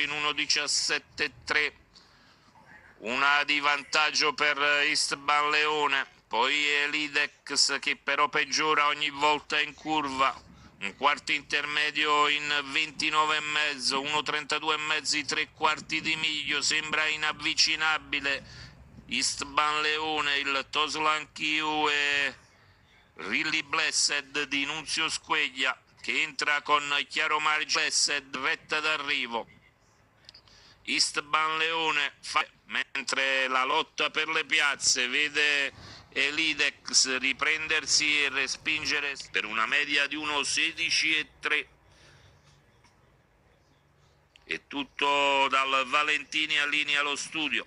in 1.17.3 una di vantaggio per Istban Leone. Poi Elidex che però peggiora ogni volta in curva. Un quarto intermedio in 29,5 1.32,5 i tre quarti di miglio. Sembra inavvicinabile. Istban Leone il Toslan Kiu e Rilly Blessed di Nunzio Squeglia che entra con chiaro margine Blessed vetta d'arrivo Istban Leone fa, mentre la lotta per le piazze vede Elidex riprendersi e respingere per una media di 1,16 e 3 e tutto dal Valentini a linea allo studio